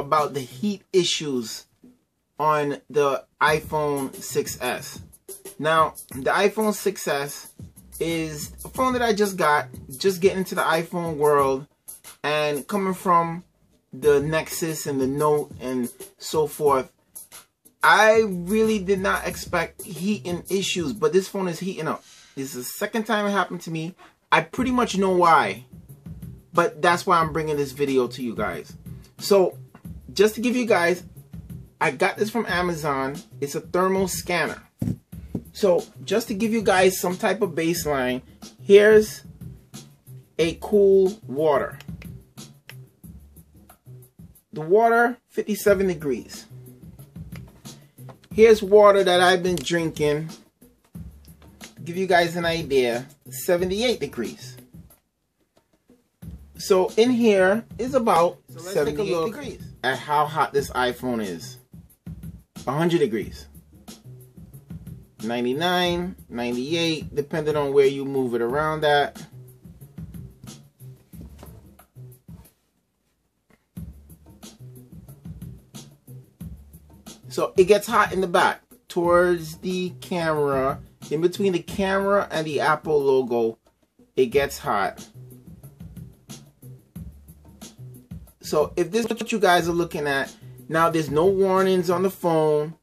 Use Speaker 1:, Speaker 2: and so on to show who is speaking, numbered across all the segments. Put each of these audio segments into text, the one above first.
Speaker 1: about the heat issues on the iPhone 6s. Now, the iPhone 6s is a phone that I just got, just getting into the iPhone world and coming from the Nexus and the Note and so forth. I really did not expect heating issues, but this phone is heating up. This is the second time it happened to me. I pretty much know why, but that's why I'm bringing this video to you guys. So, just to give you guys, I got this from Amazon. It's a thermal scanner. So, just to give you guys some type of baseline, here's a cool water. The water, 57 degrees. Here's water that I've been drinking. Give you guys an idea, 78 degrees. So in here is about so 78 degrees at how hot this iPhone is. 100 degrees. 99, 98, depending on where you move it around at. So it gets hot in the back towards the camera, in between the camera and the Apple logo, it gets hot. So if this is what you guys are looking at, now there's no warnings on the phone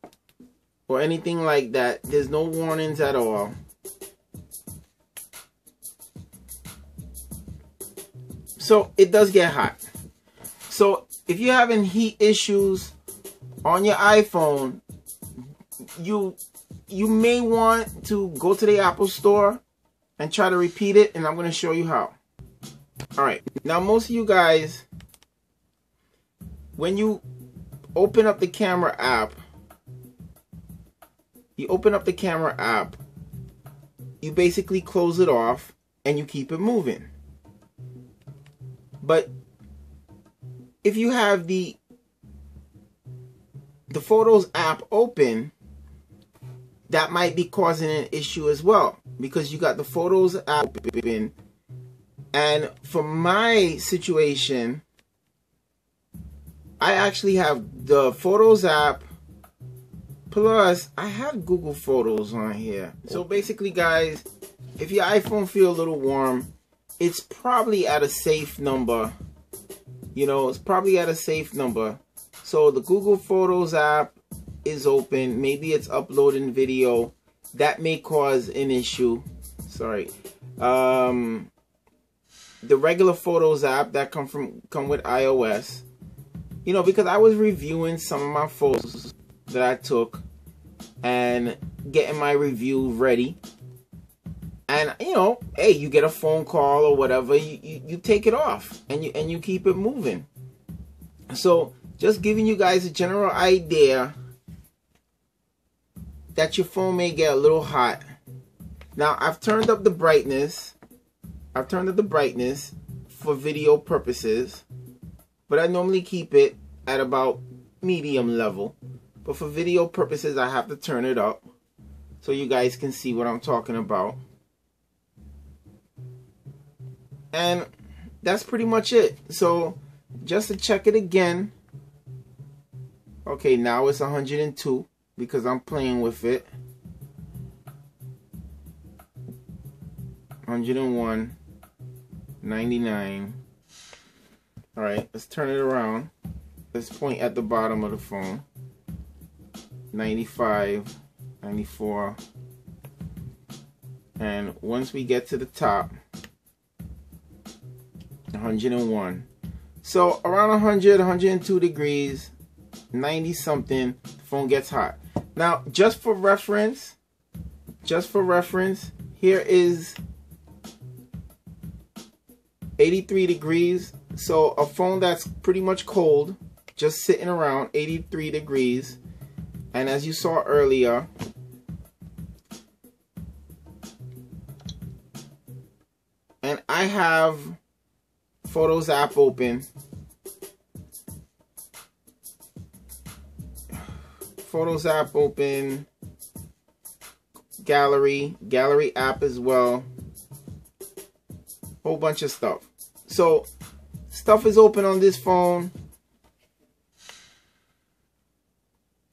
Speaker 1: or anything like that. There's no warnings at all. So it does get hot. So if you're having heat issues on your iPhone, you you may want to go to the Apple store and try to repeat it and I'm going to show you how. Alright, now most of you guys, when you open up the camera app, you open up the camera app, you basically close it off and you keep it moving. But if you have the the Photos app open, that might be causing an issue as well because you got the Photos app open. And for my situation, I actually have the Photos app plus I have Google Photos on here. So basically guys, if your iPhone feel a little warm, it's probably at a safe number. You know, it's probably at a safe number. So the Google Photos app is open. Maybe it's uploading video. That may cause an issue. Sorry. Um, the regular Photos app that come from come with iOS you know, because I was reviewing some of my photos that I took and getting my review ready. And you know, hey, you get a phone call or whatever, you, you, you take it off and you and you keep it moving. So just giving you guys a general idea that your phone may get a little hot. Now I've turned up the brightness. I've turned up the brightness for video purposes but I normally keep it at about medium level. But for video purposes, I have to turn it up so you guys can see what I'm talking about. And that's pretty much it. So just to check it again. Okay, now it's 102 because I'm playing with it. 101, 99, all right, let's turn it around. Let's point at the bottom of the phone. 95, 94. And once we get to the top, 101. So around 100, 102 degrees, 90 something, the phone gets hot. Now, just for reference, just for reference, here is 83 degrees so a phone that's pretty much cold, just sitting around 83 degrees. And as you saw earlier, and I have Photos app open. Photos app open. Gallery, gallery app as well. Whole bunch of stuff. So stuff is open on this phone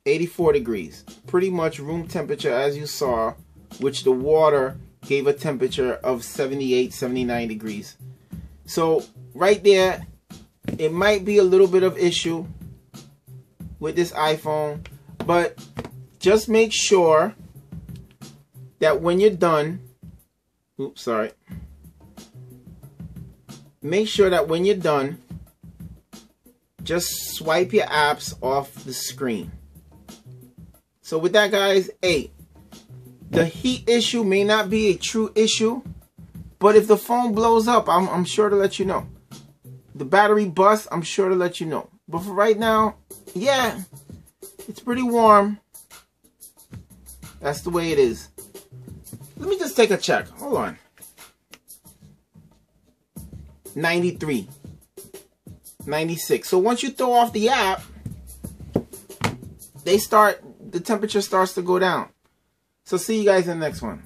Speaker 1: 84 degrees. Pretty much room temperature as you saw, which the water gave a temperature of 78, 79 degrees. So right there, it might be a little bit of issue with this iPhone, but just make sure that when you're done, oops, sorry. Make sure that when you're done, just swipe your apps off the screen. So with that, guys, hey, the heat issue may not be a true issue, but if the phone blows up, I'm, I'm sure to let you know. The battery bust, I'm sure to let you know. But for right now, yeah, it's pretty warm. That's the way it is. Let me just take a check. Hold on. 93. 96. So once you throw off the app, they start, the temperature starts to go down. So see you guys in the next one.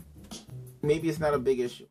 Speaker 1: Maybe it's not a big issue.